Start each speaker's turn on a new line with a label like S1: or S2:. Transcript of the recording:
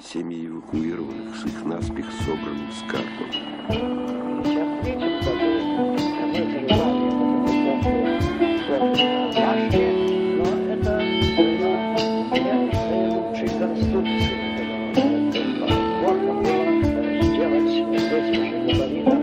S1: семьи эвакуированных с их наспех собранным скарбом.
S2: Сейчас вечер, Конституции, сделать без